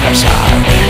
pressure